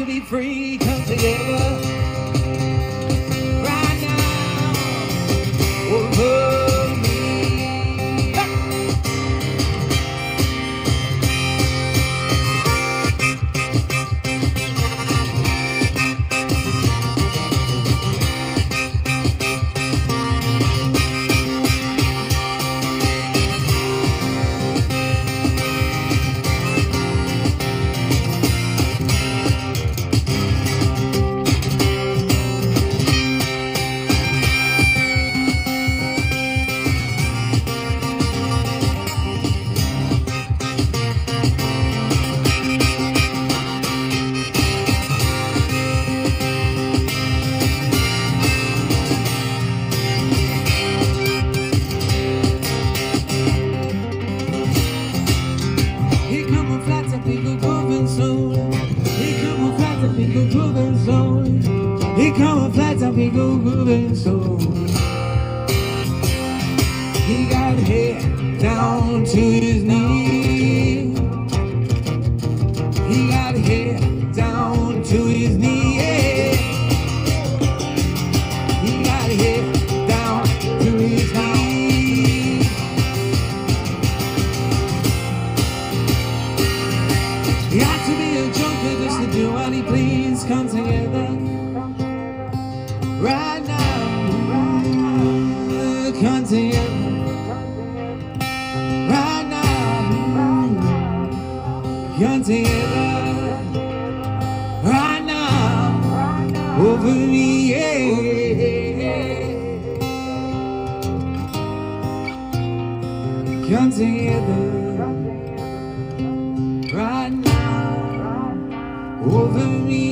to be free. Come together people grooving soul. Here come a flat up people grooving soul. He got hair down to his knee. He got hair down to his knee. Yeah. He got hair down to his knee. You have to come to you right now. Come together right now over me. Yeah. Come together right now over me.